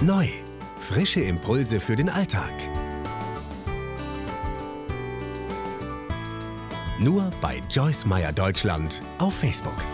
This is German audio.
Neu. Frische Impulse für den Alltag. Nur bei Joyce Meyer Deutschland auf Facebook.